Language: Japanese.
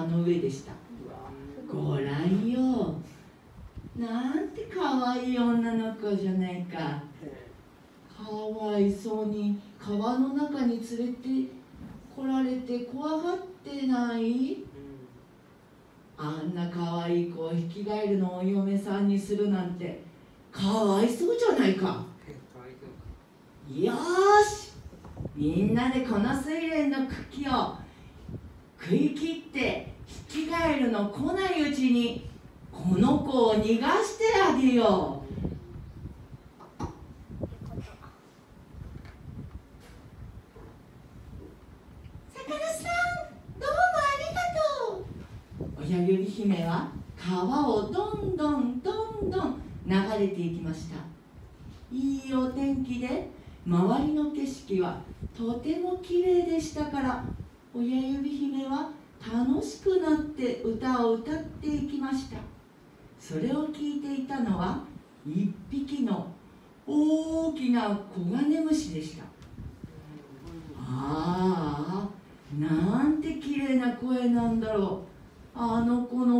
葉の上でした。ご覧よ。なんてかわいい女の子じゃないか。かわいそうに川の中に連れて来られて怖がってない？あんなかわいい子を引き返るのをお嫁さんにするなんて。かわいそうじゃないか。よし。みんなでこの睡蓮の茎を食い切って引き返るの来ないうちにこの子を逃がしてあげよう。魚さんどうもありがとう。親指姫は川をどんどんどんどん流れていきました。いいお天気で周りの景色はとても綺麗でしたから親指姫は楽しくなって歌を歌っていきました。それを聞いていたのは一匹の大きなコガネムシでした。ああなんて綺麗な声なんだろう。あの子の